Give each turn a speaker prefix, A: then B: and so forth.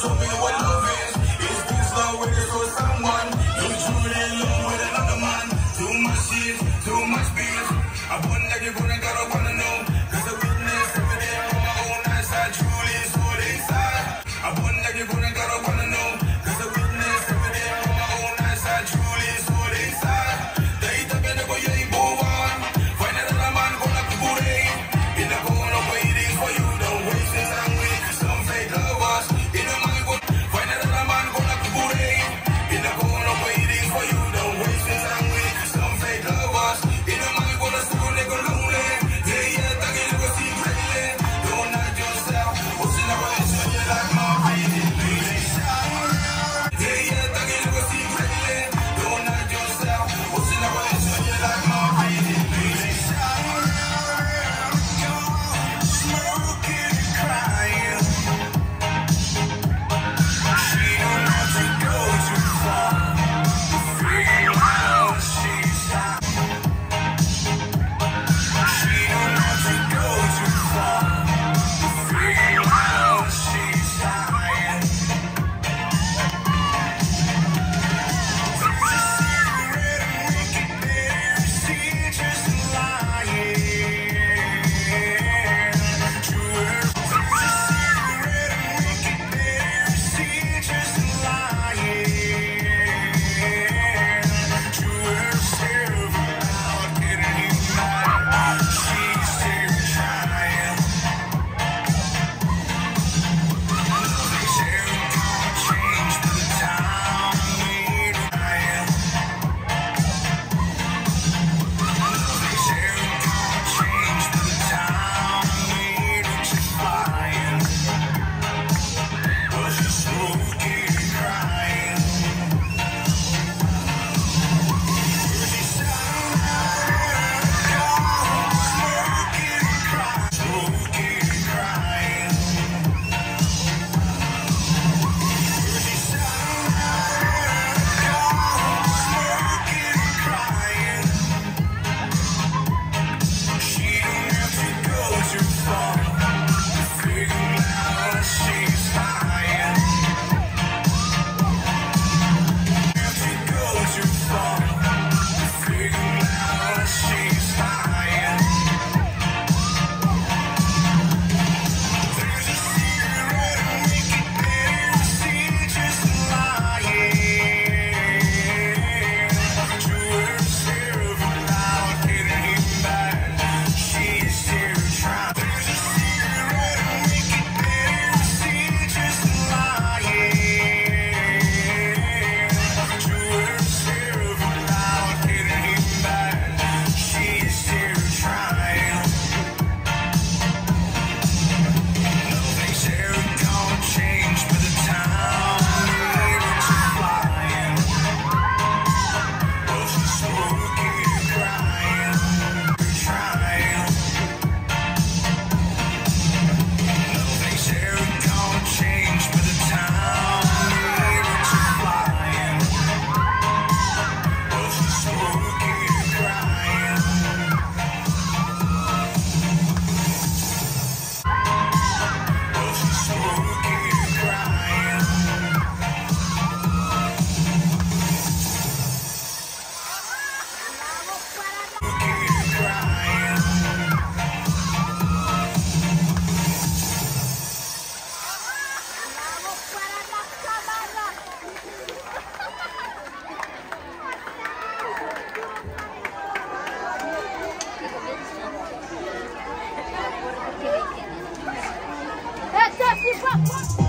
A: Sube Whoa.